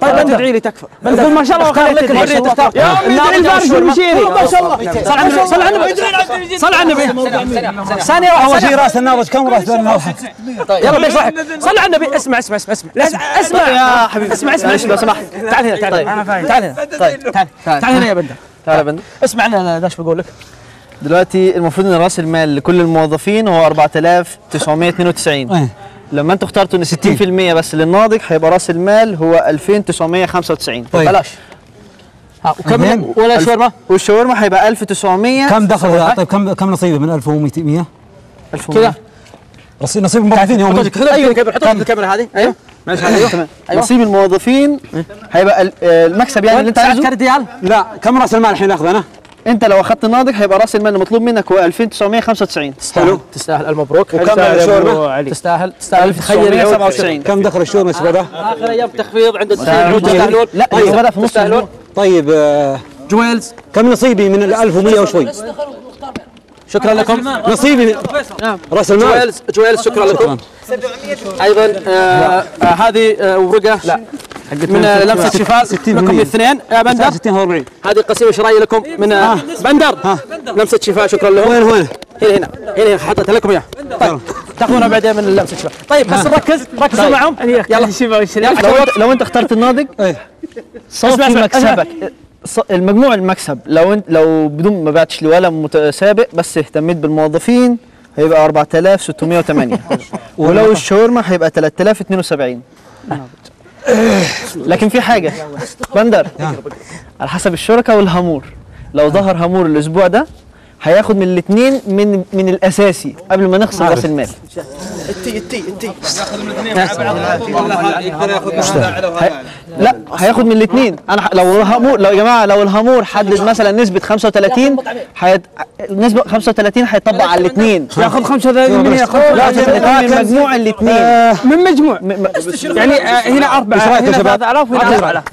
طيب انت تدعي لي تكفى. قول ما شاء الله اختار لك الحريه تختار يا عمي ادعي الفارس المشيري ما شاء الله. صل على النبي صل على النبي صل على النبي ثانية واحدة اول شيء راس الناظج كم راس الناظج يلا بيش واحد. صل على النبي. اسمع اسمع اسمع. اسمع اسمع. اسمع يا حبيبي. اسمع اسمع. لو سمحت. تعال هنا تعال هنا. تعال هنا. طيب. تعال تعال هنا يا بندر تعال يا بندر اسمع أنا داش بقول لك. دلوقتي المفروض إن رأس المال لكل الموظفين هو 4992 إيه. لما أنتوا اخترتوا ان 60% بس للناضج هيبقى راس المال هو 2995 طيب. بلاش. وكم ولا شاورما والشاورما هيبقى 1900 كم دخل طيب كم كم نصيبه من 1200 كذا نصيب نصيب الموظفين يومي أيوه الكاميرا حط الكاميرا هذه. أيوه. ماشي أيوه. تمام. أيوة. نصيب الموظفين هيبقى ال- آه، المكسب يعني اللي انت عايزه؟ لا كم راس المال الحين أخذ أنا؟ انت لو اخذت الناضج هيبقى رأس المال المطلوب منك هو 2995 حلو؟ تستاهل. المبروك وكم الشاورما؟ تستاهل. تستاهل. تخيل 1997 كم دخل الشاورما الأسبوع ذا؟ آخر أيام تخفيض عند التخفيض. تستاهلون لا هو بدا في نص تستاهلون. طيب آه، جويلز كم نصيبي من ال 1100 وشوي؟ شكرا لكم. نصيبي. من راس المال جويلز جويلز شكرا لكم. أيضا آه، آه، هذه آه، ورقة لا. من لمسة شفاء. لكم الاثنين. يا بندر. 60 40 هذه قسيمة شرائية لكم من آه، بندر. لمسة شفاء شكرا لهم. وين وين؟ هنا هنا. هنا هنا. حطيت لكم اياه طيب. تاخذونها بعدين من لمسة شفاء. طيب بس نركز ركزوا معهم. يلا. لو انت اخترت الناضج اسمع، اسمع، مكسبك. المجموع المكسب. لو انت لو بدون ما بعتش لولا متسابق بس اهتميت بالموظفين هيبقى 4608 ولو الشاورما هيبقى 3072 لكن في حاجة بندر على حسب الشركة والهامور. لو ظهر هامور الأسبوع ده هياخد من الاثنين من من الأساسي قبل ما نخسر رأس المال. لا هياخد من الاثنين أنا لو الهامور لو يا جماعة لو الهامور حدد مثلا نسبة 35 حيت... نسبة 35 هيطبق على الاثنين ياخذ 35 ياخذ لا 35 من مجموع الاثنين من مجموع. يعني آه، هنا يا هنا شباب؟ 3000 وهنا 4000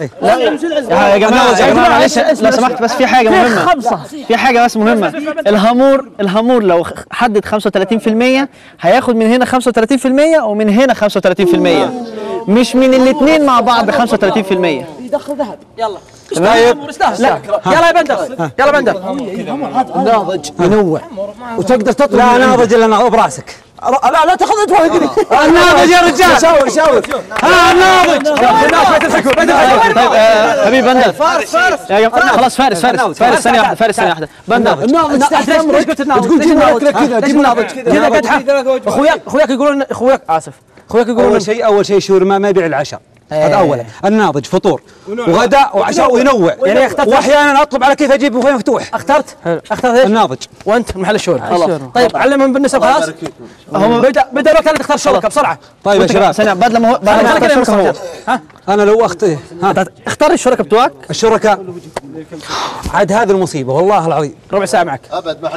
يا جماعة يا جماعة معلش لو سمحت بس في حاجة مهمة. خمسة. في حاجة بس مهمة. الهامور الهامور لو حدد 35% هياخد من هنا 35% ومن هنا 35% مش من الاثنين مع بعض 35% طيب لا. يلا يا بندر. يلا يا بندر. ناضج. ينوع وتقدر تطلب لا ناضج إلا ناضج براسك لا لا تاخذ انت وهقني الناضج يا رجال. شاور شاور. ها الناضج طيب آه، حبيب بندر. فارس فارس خلاص فارس فارس. فارس ثانية واحدة فارس ثانية واحدة. بندر. الناضج؟ تقول جيب الناضج؟ كذا جيب الناضج؟ كذا قدحه اخوياك اخوياك يقولون أخوياك اسف أخوياك يقولون أول شيء أول شيء شاورما ما يبيع العشاء. هذا اولا. الناضج فطور. وغداء وعشاء وينوع. يعني اخترت- واحيانا أطلب على كيف أجيب بوفيه مفتوح أخترت؟ أخترت إيش؟ الناضج. وأنت محل الشوربه طيب علمهم بالنسب خلاص؟ هم بدأ بدأ الوقت اللي تختار شركه بسرعة. طيب يا شباب. بعد لما هو بعد خليك ما ها؟ أنا لو اخت ها. اختار الشركة بتوعك. الشركاء عاد هذه المصيبة والله العظيم. ربع ساعة معك. ما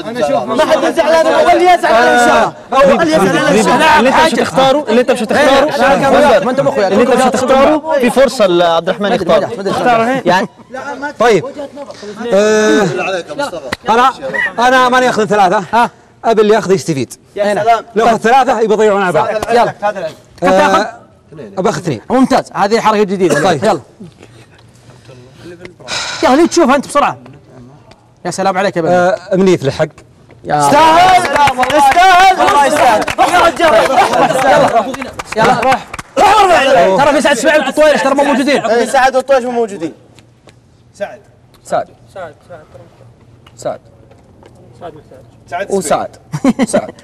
حد زعلان واللي يزعل ان شاء الله اللي يزعل. ان شاء الله اللي أنت مش هتختاره اللي أنت مش هتختاره ما أنت مو اخوياك اللي أنت مش هتختاره في فرصة لعبد الرحمن يختاره يعني طيب. آه أنا أنا ماني أخذ ثلاثة. ها. أبي اللي ياخذ يستفيد. لو أخذ ثلاثة يبي يضيعون على بعض. يلا. آه، ابى اخذ اثنين ممتاز. هذه حركه جديده طيب. يلا. يلا ليه تشوفها أنت بسرعة؟ يا سلام عليك يا بني. آه، أمنية الحق. يا يستاهل يستاهل والله يستاهل روح يا رجال. يلا. روح. ترى في سعد اسماعيل الطويلش ترى مو موجودين؟ إيه، سعد والطويش مو موجودين. سعد. سعد. سعد وسعد. سعد.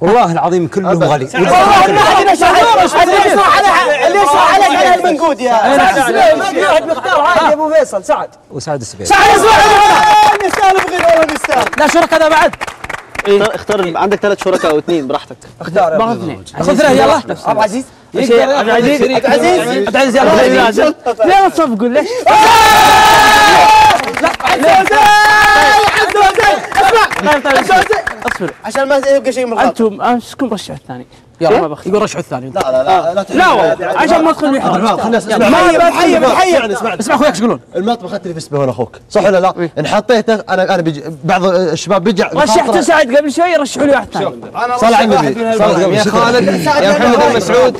والله العظيم كلهم غالي. والله ما حد يشرح اللي يشرح على اللي يشرح عليك على المنقود يا سعد بيختار عادي يا أبو فيصل سعد. وسعد السبيل سعد اسماعيل نستاهل بغير والله نستاهل لا شركة ذا بعد. اختار اختار عندك ثلاث شركاء أو اثنين براحتك. باخذ اثنين. خذ اثنين يلا. أبو عزيز. عبد العزيز عبد العزيز عبد العزيز يلا ليه ما تصفقوا ليش؟ اصبر عشان ما يبقى شيء من الغلط أنتم امسكوا رشحوا الثاني يلا ما بخ يقول رشحوا الثاني لا لا لا لا لا والله عشان ما تدخل يحضر ما بحيي بحيي اسمع اخوياك إيش يقولون المطبخ اخذت لي في هنا أخوك صح ولا لا؟ ان حطيته أنا أنا بيجي بعض الشباب بيجع رشحت سعد قبل شوي رشحوا لي واحد ثاني صل على النبي يا خالد يا محمد بن مسعود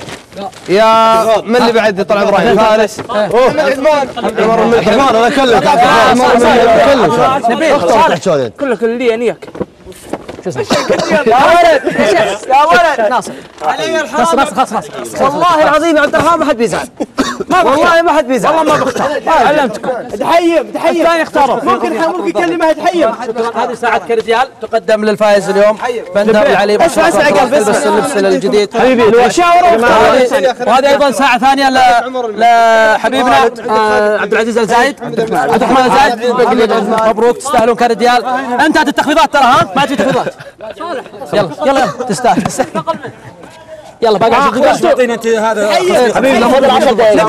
يا من اللي بعد طلع إبراهيم فارس عمر من عمر أنا اكلمك عمر من اكلمك نبيل اختار تحشون كلك اللي انيك يا ولد يا ولد. ناصر. ناصر ناصر ناصر. والله العظيم يا عبد الرحمن ما حد بيزعل. والله ما حد بيزعل. والله ما بختار علمتكم. دحيم دحيم الثاني اختاروا. ممكن ممكن كلمه دحيم هذه ساعة كريتيال تقدم للفائز اليوم. بندر العلي اسمع اسمع قلبي بس اللبس الجديد. حبيبي وهذه أيضا ساعة ثانية ل- لحبيبنا آه، عبد العزيز الزايد. عبد الرحمن الزايد. مبروك. تستاهلون كريتيال. أنت التخفيضات ترى ها؟ ما تجي تخفيضات. يلا يلا يلا تستاهل. تستاهل. يلا باقي 10 دقائق تعطيني انت هذا حبيبي لا خذ العشر دقائق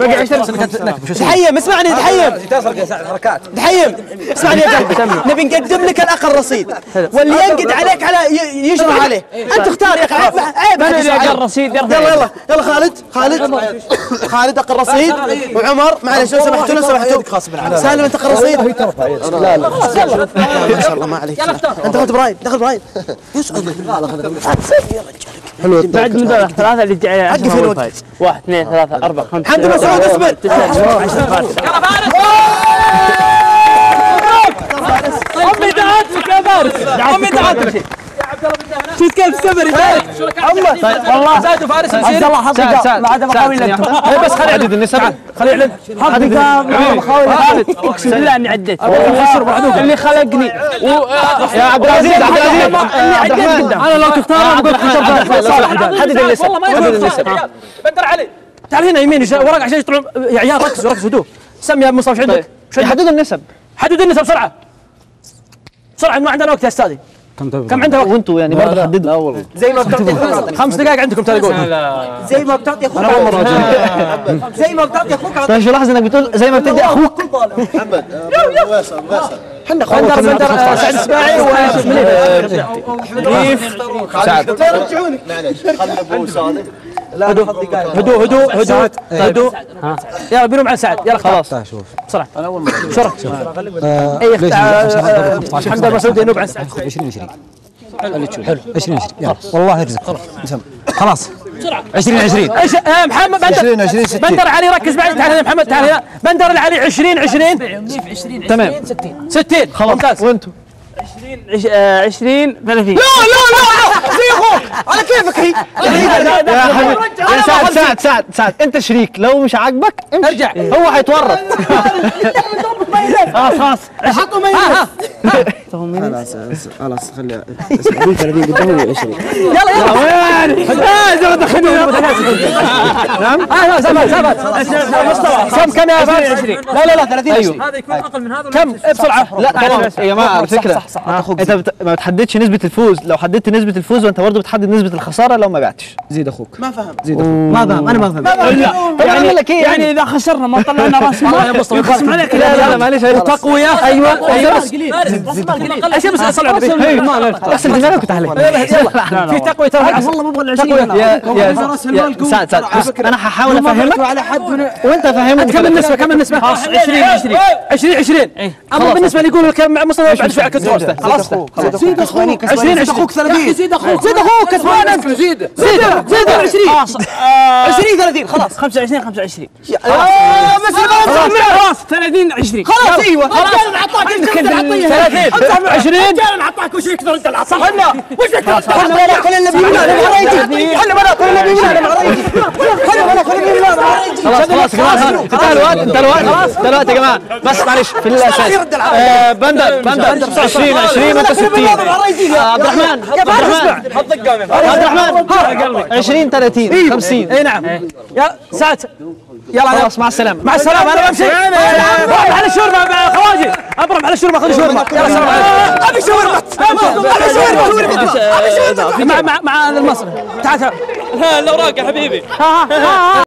باقي 20 سنة كنت نكب شو اسمه؟ دحيم اسمعني سعد حركات دحيم اسمعني يا قلبي نبي نقدم لك الاقل رصيد واللي ينقد عليك على ي- يشرح عليه انت اختار يا أخي عيب عيب. أقل رصيد يلا يلا يلا خالد خالد خالد أقل رصيد وعمر معلش لو سمحتوا لو سمحتوا سالم انت أقل رصيد لا لا ما شاء الله ما عليك انت دخلت برايد دخل برايد بعد من ذول ثلاثة اللي عد في الوقت. واحد اثنين ثلاثة أربعة خمسة حمد مسعود اصبر أمي دعاتك يا فارس أمي دعاتك شفت كيف سمر يبارك والله زايد وفارس عبد الله حظ ما عاد الا بس خلي عدد النسب خلي يعلن حظك مخاوي اقسم بالله اني عديت اللي خلقني يا عبد العزيز عبد العزيز أنا لو تختار بقول حدد النسب حدد النسب بندر علي تعال هنا يمين وراك عشان يطلعون يا عيال ركزوا ركزوا هدوء سمي يا مصطفى عندك؟ يحددوا النسب حدد النسب بسرعة بسرعة ما عندنا وقت يا استاذي كم عندنا وقت؟ وانتوا يعني برضه حددوا. لا والله. زي ما بتعطي خمس دقائق عندكم تلقون زي ما بتعطي أخوك زي ما بتعطي أخوك طيب شو لاحظ إنك بتقول زي ما بتدي أخوك. إحنا بندر بندر آه، سعد. السباعي ويوسف منيف هدوء. هدوء هدوء هدوء هدوء. يلا بينهم على سعد. يلا خلاص. شوف. بسرعة أنا أول مرة بسرعة أي اخت- حمد المسعود ينوب عن سعد. 20 20 حلو. 20 20 يلا. والله يرزق. خلاص. 20 20 إيش آه، محمد بندر. 20 20 60 بندر علي ركز معي. تعال هنا محمد تعال هنا. بندر العلي 20 20 تمام. 60 خلاص. ممتاز. وانتوا عش- آه، عشرين ثلاثين. على كيفك هي يا حبيبي يا سعد سعد سعد سعد انت شريك لو مش عاجبك امشي ارجع هو حيتورط خلاص خلاص حطوا ميت يلا يلا وين؟ آه زي ما دخلنا نعم آه زمان مستوى كم كم يا فارس لا لا لا 30 أيوه هذا يكون أقل من هذا كم بسرعة لا تمام يا جماعة على فكره انت. ما بتحددش نسبه الفوز لو حددت نسبه الفوز وانت برضه بتحدد نسبة الخسارة لو ما بعتش. زيد أخوك. ما فهم ما فهم أنا ما فهم طب اعمل لك إيه؟ يعني إذا خسرنا ما طلعنا راس مال. يخصم عليك لا لا معليش تقوية. أيوه. أيوه. إيش بس صل على النبي اغسل دماغك وتعالى يلا. في تقوية ترى. والله مو أبغى يا يا يا سعد سعد بص أنا هحاول أفهمك. على حد وأنت فهمك كم النسبة كم النسبة 20 20 20 20 أما بالنسبة اللي يقول كم مصطفى بعد شوي كنت خلاص زيد 20 20 أخوك. 30 زيد أخوك. زيد أخوك. زيد زيد زيد 20 20 30 خلاص. 25 25 بس خلاص 30 20 خلاص أيوه خلاص. 30 20 خلنا. ولا كل النبي من هذا الغرايجي خلنا ولا كل النبي من هذا الغرايجي خلنا ولا كل النبي من هذا الغرايجي خلاص خلاص خلاص. انتهى الوقت انتهى الوقت انتهى الوقت. يا جماعة. بس معلش في الأساس. آه، بندر بندر. 20 20 وانت 60 آه، عبد الرحمن عبد الرحمن. عبد الرحمن 20 30 50 اي نعم. يا سعد يلا خلاص مع السلامة. مع السلامة أنا بمشي. بروح على الشوربة مع خواجي. أبرم على الشوربة خذ شوربه يلا سلام عليكم. أبي شاورما. أبي شاورما. مع مع مع المصري. تعال تعال. الاوراق يا حبيبي.